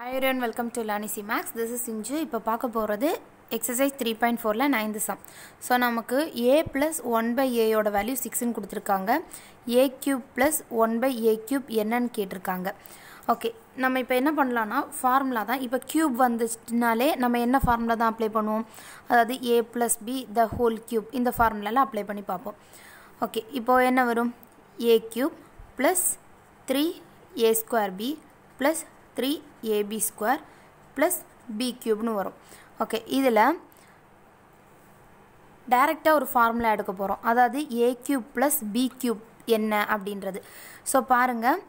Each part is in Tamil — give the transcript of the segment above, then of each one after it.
ஐரன் வெல்கம் டு லானிசி மேக்ஸ் திஸ் இஸ் இஞ்சு இப்போ பார்க்க போகிறது எக்ஸசைஸ் த்ரீ பாயிண்ட் ஃபோரில் நைன்து சம் ஸோ நமக்கு ஏ ப்ளஸ் ஒன் பை ஏயோட வேல்யூ சிக்ஸ்னு கொடுத்துருக்காங்க. A cube plus one by a cube என்னன்னு கேட்டிருக்காங்க. ஓகே நம்ம இப்போ என்ன பண்ணலான்னா ஃபார்முலா தான். இப்போ க்யூப் வந்துச்சுனாலே நம்ம என்ன ஃபார்முலா தான் அப்ளை பண்ணுவோம்? அதாவது a plus b the whole cube இந்த ஃபார்முலாவில் அப்ளை பண்ணி பார்ப்போம். ஓகே இப்போது என்ன வரும்? A cube plus three a square b plus three a b square plus b க்யூப்னு வரும். ஓகே இதில் டைரெக்டாக ஒரு ஃபார்முலா எடுக்க போகிறோம் அதாவது a cube plus b cube என்ன அப்படின்றது. ஸோ பாருங்கள்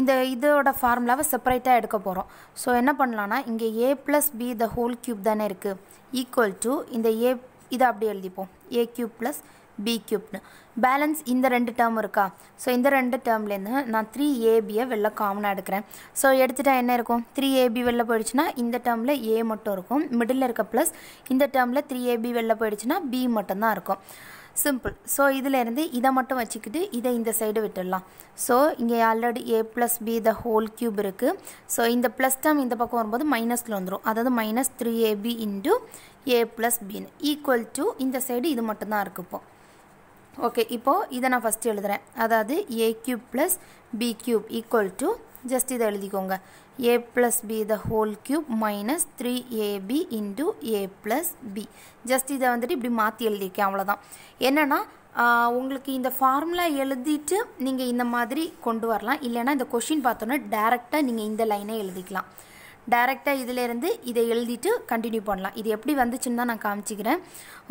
இந்த இதோட ஃபார்முலாவை செப்பரேட்டாக எடுக்க போகிறோம் ஸோ என்ன பண்ணலான்னா இங்கே a plus b the whole cube தானே இருக்குது ஈக்குவல் டு இந்த ஏ இதை அப்படி எழுதிப்போம். ஏ க்யூப் ப்ளஸ் பி க்யூப்னு பேலன்ஸ் இந்த ரெண்டு டேர்ம் இருக்கா? ஸோ இந்த ரெண்டு டேர்ம்லேருந்து நான் த்ரீ ஏபியை வெளில காமனாக எடுக்கிறேன். ஸோ எடுத்துட்டா என்ன இருக்கும்? த்ரீ ஏபி வெளில போயிடுச்சுன்னா இந்த டேர்மில் ஏ மட்டும் இருக்கும். மிடில் இருக்க ப்ளஸ் இந்த டேர்மில் த்ரீ ஏபி வெளில போயிடுச்சுன்னா பி மட்டும்தான் இருக்கும். சிம்பிள் ஸோ இதிலேருந்து இதை மட்டும் வச்சுக்கிட்டு இதை இந்த சைடு விட்டுடலாம். ஸோ இங்கே already a plus b the whole cube இருக்குது ஸோ இந்த ப்ளஸ் டேர்ம் இந்த பக்கம் வரும்போது மைனஸில் வந்துடும் அதாவது minus three a b into a plus pin equal to இந்த சைடு இது மட்டும்தான் இருக்குது ஓகே இப்போது இதை நான் ஃபஸ்ட்டு எழுதுகிறேன் அதாவது a cube plus b cube equal to just இதை எழுதிக்கோங்க. A plus b the whole cube minus three a b into a plus b just இதை வந்துட்டு இப்படி மாற்றி எழுதியிருக்கேன் அவ்வளோதான் என்னென்னா உங்களுக்கு இந்த ஃபார்முலா எழுதிட்டு நீங்கள் இந்த மாதிரி கொண்டு வரலாம். இல்லைன்னா இந்த கொஷின் பார்த்தோன்னே டேரெக்டாக நீங்கள் இந்த லைனை எழுதிக்கலாம். டேரெக்டாக இதிலேருந்து இதை எழுதிட்டு கண்டினியூ பண்ணலாம். இது எப்படி வந்துச்சுன்னு தான் நான் காமிச்சிக்கிறேன்.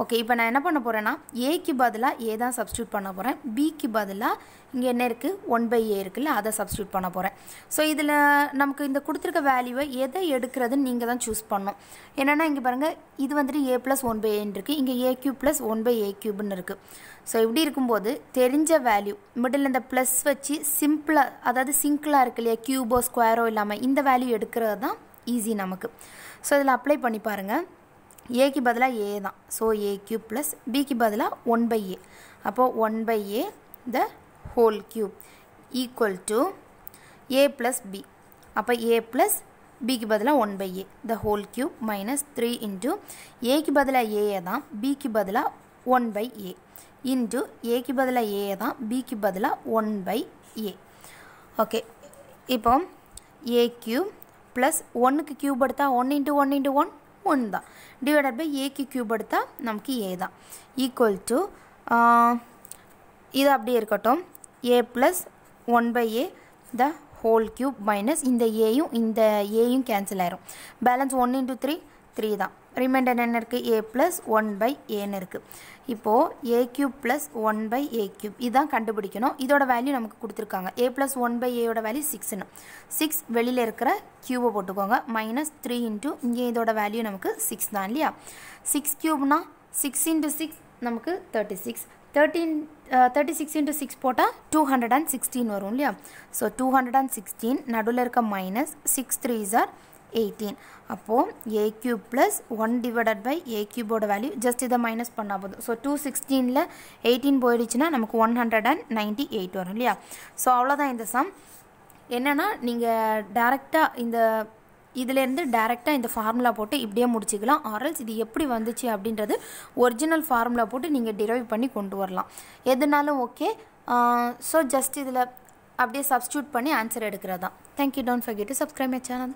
ஓகே இப்போ நான் என்ன பண்ண போகிறேன்னா ஏக்கு பதிலாக ஏ தான் சப்ஸ்டியூட் பண்ண போகிறேன் பிக்கு பதிலாக இங்கே என்ன இருக்குது ஒன் பை ஏ இருக்குல்ல அதை சப்ஸ்டியூட் பண்ண போகிறேன் ஸோ இதில் நமக்கு இந்த கொடுத்துருக்க வேல்யூவை எதை எடுக்கிறதுன்னு நீங்கள் தான் சூஸ் பண்ணணும். என்னென்னா இங்கே பாருங்கள் இது வந்துட்டு ஏ ப்ளஸ் ஒன் பை ஏன்னு இருக்குது இங்கே a cube plus one by a கியூப்னு இருக்குது ஸோ இப்படி இருக்கும்போது தெரிஞ்ச வேல்யூ மிடில் இந்த ப்ளஸ் வச்சு சிம்பிளாக அதாவது சிங்கிளாக இருக்கு இல்லையா? க்யூபோ ஸ்கொயரோ இல்லாமல் இந்த வேல்யூ எடுக்கிறது தான் ஈஸி நமக்கு. ஸோ இதில் அப்ளை பண்ணி பாருங்கள் ஏக்கு பதிலாக ஏ தான். ஸோ ஏ கியூப் ப்ளஸ் பிக்கு பதிலாக ஒன் பை ஏ அப்போது one by a the whole cube equal to a plus B அப்போ ஏ ப்ளஸ் பிக்கு பதிலாக one by a the whole cube minus three into ஏக்கு பதிலாக ஏஏ தான் பிக்கு பதிலாக ஒன் பை ஏ இன்ட்டு ஏக்கு பதிலாக ஏ தான் பிக்கு பதிலாக ஒன் பை ஏ ஓகே இப்போ ஏ க்யூப் ப்ளஸ் ஒன்றுக்கு கியூப் எடுத்தால் one into one into one one தான். டிவைடட் பை ஏக்கு கியூப் எடுத்தால் நமக்கு ஏ தான். ஈக்குவல் டு இது அப்படியே இருக்கட்டும். A plus one by a the whole cube minus இந்த ஏயும் இந்த ஏயும் கேன்சல் ஆயிரும். Balance one into three three தான். ரிமைண்டர் என்ன இருக்குது ஏ ப்ளஸ் ஒன் பை ஏன்னு இருக்குது இப்போது a cube plus one by a cube இதுதான் கண்டுபிடிக்கணும். இதோட வேல்யூ நமக்கு கொடுத்துருக்காங்க. ஏ ப்ளஸ் ஒன் பை ஏயோட வேல்யூ சிக்ஸ்னு சிக்ஸ் வெளியில் இருக்கிற கியூபை போட்டுக்கோங்க. மைனஸ் த்ரீ இன்ட்டு இங்கே இதோட வேல்யூ நமக்கு சிக்ஸ் தான் இல்லையா? சிக்ஸ் கியூப்னா சிக்ஸ் இன்ட்டு சிக்ஸ் நமக்கு thirty six thirteen thirty six into six போட்டால் டூ ஹண்ட்ரட் அண்ட் சிக்ஸ்டீன் வரும் இல்லையா? So two hundred and sixteen நடுவில் இருக்க minus six three or eighteen அப்போது a cube plus one divided by a கியூபோட value just இதை மைனஸ் பண்ணால் போதும். ஸோ டூ சிக்ஸ்டீனில் எயிட்டீன் போயிடுச்சுன்னா நமக்கு one hundred and ninety eight வரும் இல்லையா? ஸோ அவ்வளோதான் இந்த சம் என்னென்னா நீங்கள் டேரெக்டாக இந்த இதுலேருந்து டேரெக்டாக இந்த ஃபார்முலா போட்டு இப்படியே முடிச்சிக்கலாம். ஆர்எல்ஸ் இது எப்படி வந்துச்சு அப்படின்றது ஒரிஜினல் ஃபார்முலா போட்டு நீங்கள் டிரைவ் பண்ணி கொண்டு வரலாம். எதுனாலும் ஓகே ஸோ ஜஸ்ட் இதில் அப்படியே சப்ஸ்டியூட் பண்ணி ஆன்சர் எடுக்கிறது thank you don't forget to subscribe my channel